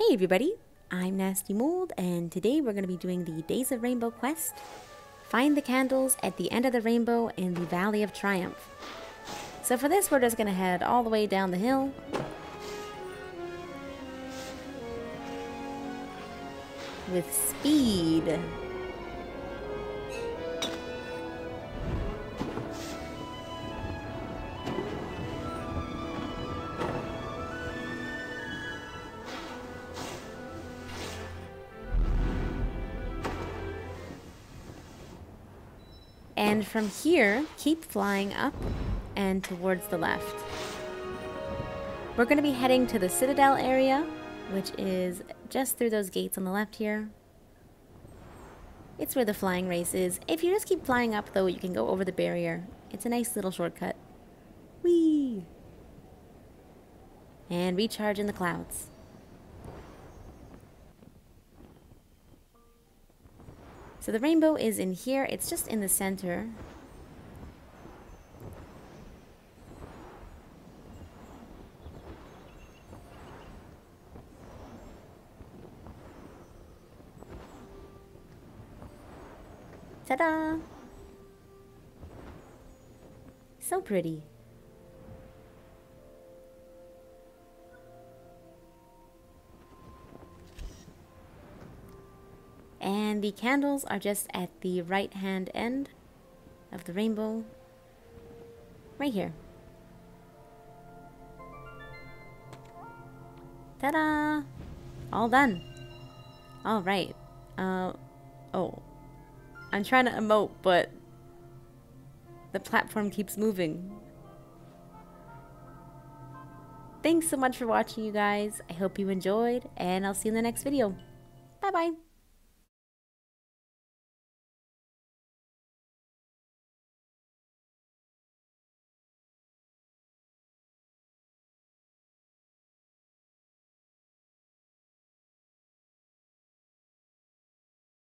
Hey everybody, I'm Nasty Mold and today we're going to be doing the Days of Rainbow quest. Find the candles at the end of the rainbow in the Valley of Triumph. So for this we're just going to head all the way down the hill. With speed. And from here, keep flying up and towards the left. We're going to be heading to the Citadel area, which is just through those gates on the left here. It's where the flying race is. If you just keep flying up, though, you can go over the barrier. It's a nice little shortcut. Whee! And recharge in the clouds. So the rainbow is in here. It's just in the center. Ta-da! So pretty. And the candles are just at the right hand end of the rainbow. Right here. Ta-da! All done. All right. Uh, oh. I'm trying to emote, but the platform keeps moving. Thanks so much for watching, you guys. I hope you enjoyed, and I'll see you in the next video. Bye-bye.